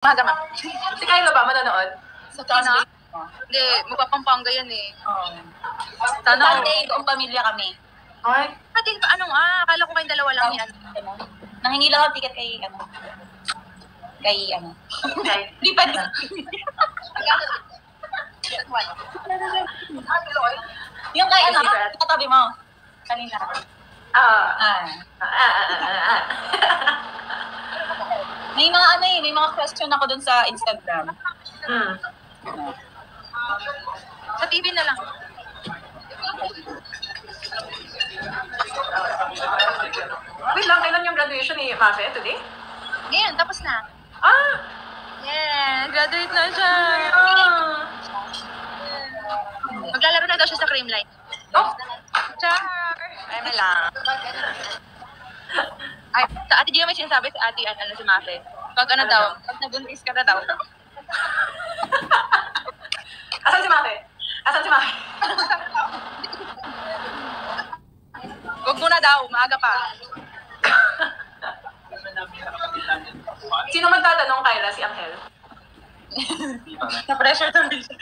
Maga ma. Si Kylo ba manonood? Sa Sana? Hindi, magpapampanga yan eh. Oo. Sana all. Buong pamilya kami. Ay, Ate, ano nga? Akala ko kayong dalawa lang yan. Ano? Nanghingi lang ako ticket kay, ano, kay, ano. okay. Di pa, yung kay, ano, katabi mo. Kanina. Ah. Ah. Ah, ah, ah, ah, ah. May mga, ano eh, may mga question ako dun sa Instagram. Hmm. Sa TV na lang. Wait lang, kailan yung graduation ni Mafe? Today? Ngayon, tapos na. Ah! Yeah, graduate na siya. Ah! Maglalaro na daw siya sa Creamline. Oh! Char! Ay, may lang. Ay, sa ate Gio may sinasabi sa ate, ano, ano si Mafe. Pag ano daw, pag nabuntis ka na daw. Asan si Mafe? Asan si Mafe? Huwag mo na daw, maaga pa. Sino magtatanong, Kyla? Si Angel? Na-pressure tuloy siya.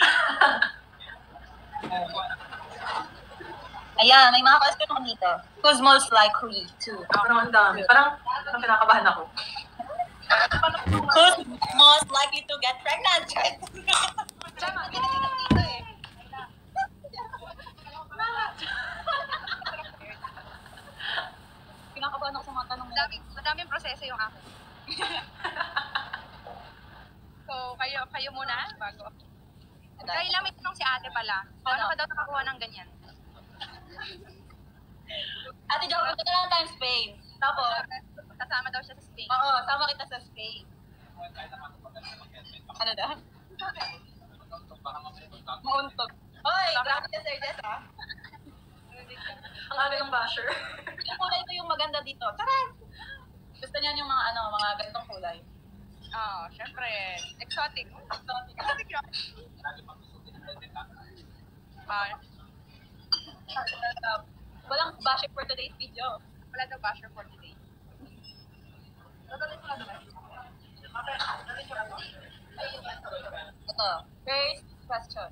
Ayan, may mga question ako dito. Who's most likely to? Ako naman dami. Parang, parang kinakabahan ako. Who's most likely to get pregnant? Kinakabahan ako sa mga tanong. Madaming, madaming proseso yung akin. so, kayo, kayo muna, bago. Kaya lang may tanong si ate pala. Paano Ano? ka daw nakakuha ng ganyan? Ate Jo, punta ka lang tayo Spain. Tapos, Kasama daw siya sa Spain. oo, sama kita sa Spain. Ano daw? Mauntog. Hoy, grabe ka, Sir Jess, ah. Ang ano yung basher. Yung kulay ko yung maganda dito. Tara! Gusto niyan yung mga ano, mga ganitong kulay. Oo, syempre. Exotic. Exotic yun. Ah, Walang bashing for today's video. wala daw basher for today. Ito, first question.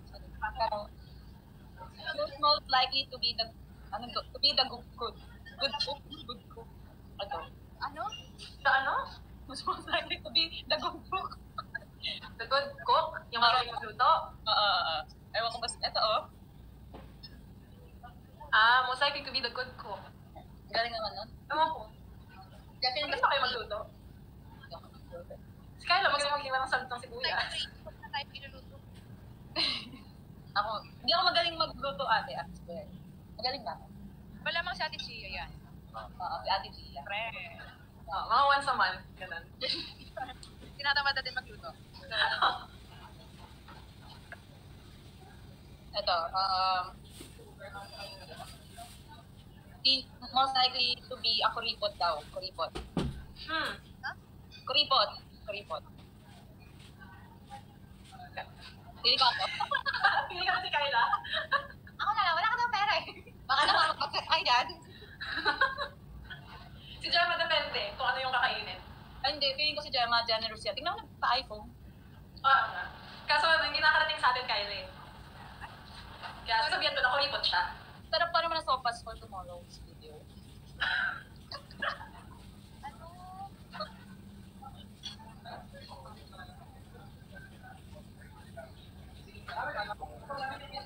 Who's most likely to be the ano to, to be the good cook? Good cook? Good cook. Ano? Ano? Sa ano? Who's most likely to be the good cook? The good cook? Yung magaling magluto? Oo, oo, oo. Ewan ko ba, ito oh. Ah, most likely to be the good cook. Galing naman nun. Ewan ko. Kaya Hindi pinag- ba kayo magluto? Si Kyla, magaling maghiwa ng salutang sibuyas. Sa type iluluto. Ako, hindi ako magaling magluto ate, I swear. Magaling ba ako? Wala mang si ate Chia yan. Oo, si ate Gia. Pre. Oh, mga once a month. Ganun. Tinatamad natin magluto. Ito, um, most likely to be a kuripot daw. Kuripot. Hmm. Kuripot. Kuripot. Pili ko ako. Pili ka na si Kyla. Ako na lang, wala ka ng pera eh. Baka naman magkakay dyan. Si Gemma depende kung ano yung kakainin. Ay, hindi. Feeling ko si Gemma generous yan. Tingnan mo nagpa-iPhone. Oo nga. Kaso hindi nakarating sa atin, Kyla eh. Kaya sabihan ko na kuripot siya. Sarap pa naman ang sopas for tomorrow's video.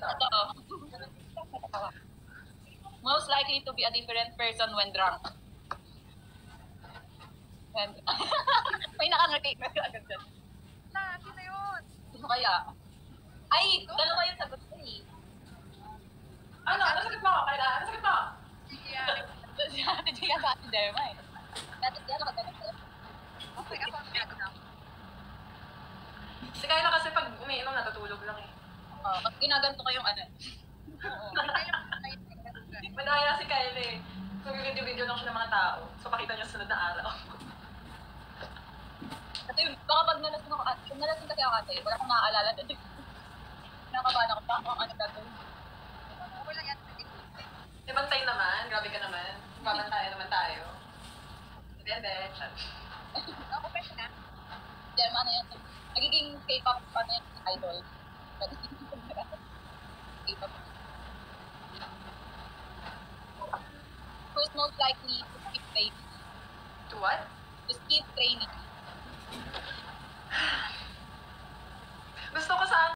Ito. Most likely to be a different person when drunk. When... May nakangati. Na, sino yun? Sino kaya? Ay, dalawa yung sagot ko eh. Ano? Ano sagot mo ako, Kyla? Ano sagot mo? Chia. Si Ate Derma eh. Ate Gia, nakagalit ko. Okay, ako ang pera na. Si Kyla kasi pag umiinom, natutulog lang eh. Oh, pag ginaganto ko yung ano. Oo. Madaya si Kyla eh. So, video-video lang siya ng mga tao. So, pakita niyo sa sunod na araw. Ate, baka pag nalasing ako, kung nalasing kasi ako ate, wala akong naaalala doon. Nakabahan ako pa, kung ano gagawin. Wala yan. Ibang time naman. Grabe ka naman. Mamatay naman tayo. Bebe, chat. Ako pa siya na. Then, ano yan? Nagiging K-pop, ano yan, idol. K-pop. Who's most likely to skip training? To what? To skip training. Gusto ko sa